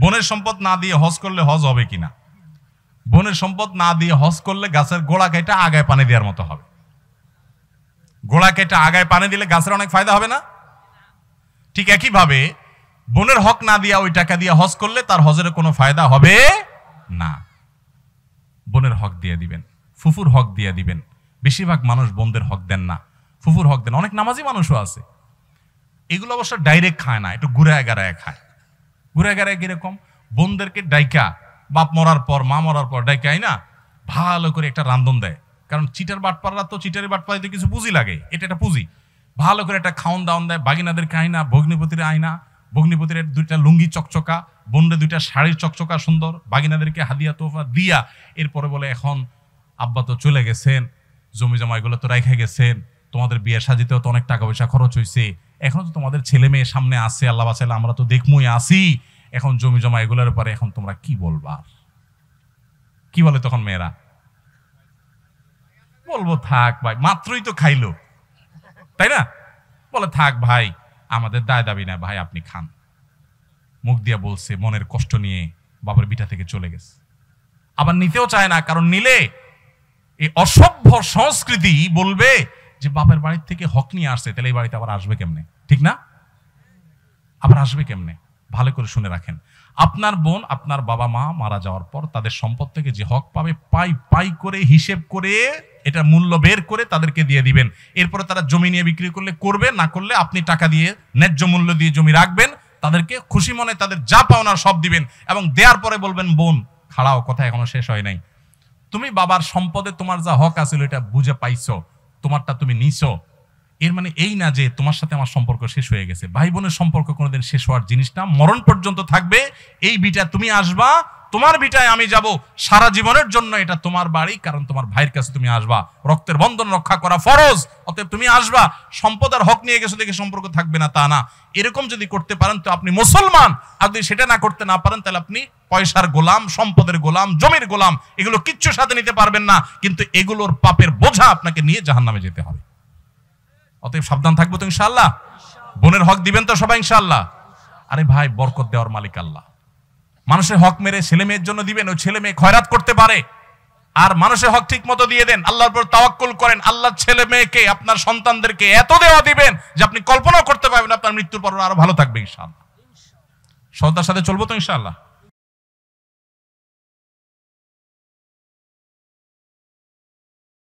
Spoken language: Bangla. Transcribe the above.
বোনের সম্পদ না দিয়ে হজ করলে হজ হবে কিনা? বনের সম্পদ না দিয়ে হজ করলে গাছের গোড়া কেটে আগায় পানি দেওয়ার মতো হবে। গোড়া কেটে আগায় পানি দিলে গাছের অনেক ফায়দা হবে না? ঠিক একইভাবে বোনের হক না দিয়া ওই টাকা দিয়ে হজ করলে তার হজের কোনো ফায়দা হবে না। বোনের হক দিয়ে দিবেন, ফুফুর হক দিয়ে দিবেন। বেশিরভাগ মানুষ বোনদের হক দেন না, ফুফুর হক দেন। অনেক নামাজি মানুষও আছে। এগুলো অবশ্য ডাইরেক্ট খায় না, একটু ঘুরে এগারায় খায়। ঘুরে কীরকম? বোনদেরকে ডাইকা, বাপ মরার পর, মা মরার পর ডাইকাই না? ভালো করে একটা রান্ধন দেয়। কারণ চিটার বাটপাড়া তো চিটারি বাটপাড়িতে কিছু পুঁজি লাগে, এটা একটা পুঁজি। ভালো করে একটা খাওন দাওন দেয়, বাগিনাদের আয়না, ভগ্নিপতির আয়না, ভগ্নিপতির দুইটা লুঙ্গি চকচকা বোনরে দুইটা শাড়ির চকচকা সুন্দর, বাগিনাদেরকে হাদিয়া, তোফা দিয়া, এরপরে বলে, এখন আব্বা তো চলে গেছেন জমি জমা এগুলো তো রেখে গেছেন, তোমাদের বিয়ে সাজিতেও তো অনেক টাকা পয়সা খরচ হয়েছে এখনও তো তোমাদের ছেলে মেয়ে সামনে আসছে আল্লাহ বাসাইলে আমরা তো দেখমই আসি এখন জমি জমা এগুলোর পরে এখন তোমরা কি বলবা? কি বলে তখন মেয়েরা? বলব, থাক ভাই। মাত্রই তো খাইলো। তাই না? বলে, থাক ভাই, আমাদের দায় দাবি না ভাই, আপনি খান। মুখ দিয়া বলছে, মনের কষ্ট নিয়ে বাবার বিটা থেকে চলে গেছে। আবার নিতেও চায় না, কারণ নিলে এই অসভ্য সংস্কৃতি বলবে যে বাপের বাড়ির থেকে হক নিয়ে আসছে, তাহলে এই বাড়িতে আবার আসবে কেমনে? ঠিক না? আবার আসবে কেমনে? ভালো করে শুনে রাখেন। আপনার বোন, আপনার বাবা মা মারা যাওয়ার পর তাদের সম্পদ থেকে যে হক পাবে, পাই পাই করে, হিসেব করে, এটা মূল্য বের করে তাদেরকে দিয়ে দিবেন। এরপরে তারা জমি নিয়ে বিক্রি করলে করবে, না করলে আপনি টাকা দিয়ে, ন্যায্য মূল্য দিয়ে জমি রাখবেন, তাদেরকে খুশি মনে তাদের যা পাওনার সব দিবেন এবং দেওয়ার পরে বলবেন, বোন, খাড়াও, কথা এখনও শেষ হয় নাই। তুমি বাবার সম্পদে তোমার যা হক আছিল এটা বুঝে পাইছো। তোমারটা তুমি নিছো। এর মানে এই না যে তোমার সাথে আমার সম্পর্ক শেষ হয়ে গেছে। ভাই বোনের সম্পর্ক কোনোদিন শেষ হওয়ার জিনিসটা মরণ পর্যন্ত থাকবে। এই বিটা তুমি আসবা তোমার বিটায় আমি যাব, সারা জীবনের জন্য এটা তোমার বাড়ি, কারণ তোমার ভাইয়ের কাছে তুমি আসবা। রক্তের বন্ধন রক্ষা করা ফরজ, অতএব তুমি আসবা। সম্পদ আর হক নিয়ে গেছো দেখে সম্পর্ক থাকবে না, তা না। এরকম যদি করতে পারেন, তো আপনি মুসলমান। আর যদি সেটা না করতে না পারেন, তাহলে আপনি পয়সার গোলাম, সম্পদের গোলাম, জমির গোলাম, এগুলো কিচ্ছু সাথে নিতে পারবেন না। কিন্তু এগুলোর পাপের বোঝা আপনাকে নিয়ে জাহান্নামে যেতে হবে। অতএব সাবধান থাকব তো ইনশাল্লাহ বোনের হক দিবেন তো সবাই ইনশাল্লাহ আরে ভাই, বরকত দেওয়ার মালিক আল্লাহ। মানুষের হক মেরে ছেলে মেয়ের জন্য দিবেন ওই ছেলে মেয়ে খয়রাত করতে পারে। আর মানুষের হক ঠিক মতো দিয়ে দেন, আল্লাহর উপর তাওয়াক্কুল করেন, আল্লাহর ছেলে মেয়েকে, আপনার সন্তানদেরকে এত দেওয়া দিবেন যে আপনি কল্পনা করতে পারবেন আপনার মৃত্যুর পর আরও ভালো থাকবে, ইনশাআল্লাহ। শ্রদ্ধার সাথে চলবো তো, ইনশাআল্লাহ?